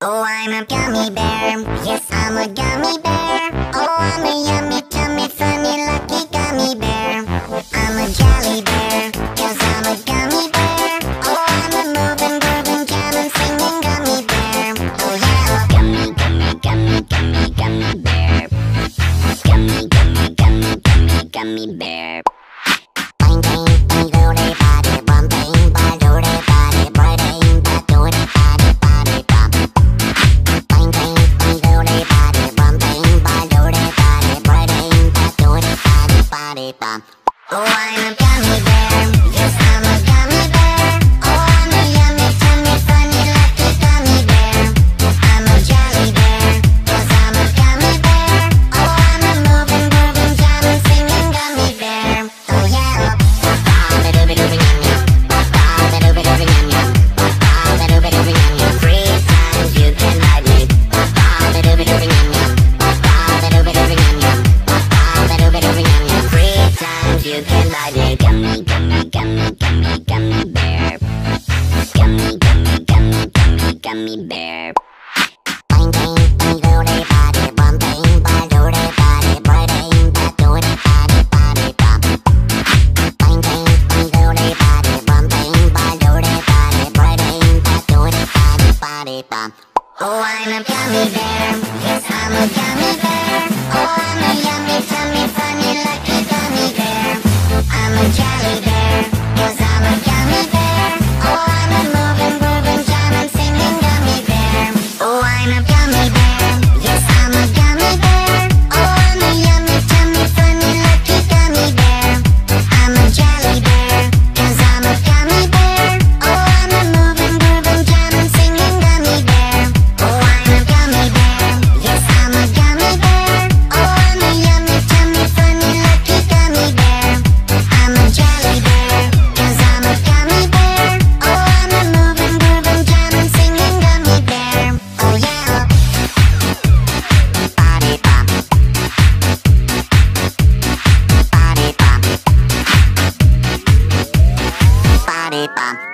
Oh, I'm a gummy bear. Yes, I'm a gummy bear. Oh, I'm Oh, I'm a gummy bear. Yes, you can like it. Gummy, gummy, gummy, gummy, gummy bear. Gummy, gummy, gummy, gummy, gummy bear. Oh, I'm a gummy bear. Yes, I'm a gummy bear. out of Lipa.